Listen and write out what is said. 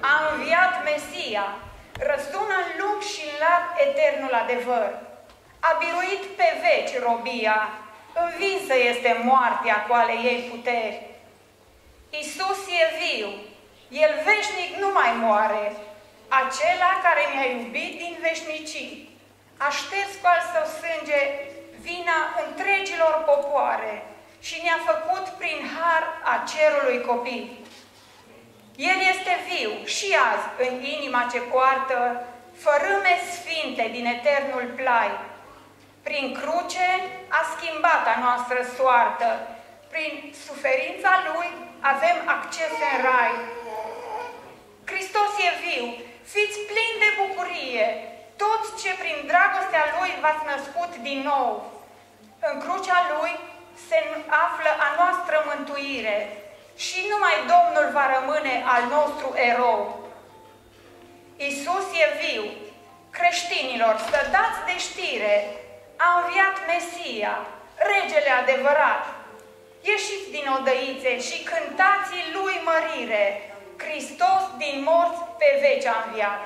A înviat Mesia, răsună în lung și în lat eternul adevăr. A biruit pe veci robia, învinsă este moartea cu ale ei puteri. Isus e viu, El veșnic nu mai moare, acela care mi-a iubit din veșnicii. A șters cu al său sânge vina întregilor popoare și ne-a făcut prin har a cerului copii. El este viu și azi în inima ce poartă fărâme sfinte din eternul plai. Prin cruce a schimbat a noastră soartă. Prin suferința Lui avem acces în rai. Hristos e viu, fiți plini de bucurie, toți ce prin dragostea Lui v-ați născut din nou. În crucea Lui se află a noastră mântuire și numai Domnul va rămâne al nostru erou. Isus e viu. Creștinilor, să dați de știre, a înviat Mesia, regele adevărat. Ieșiți din odăițe și cântați lui mărire. Hristos din morți pe veci a înviat.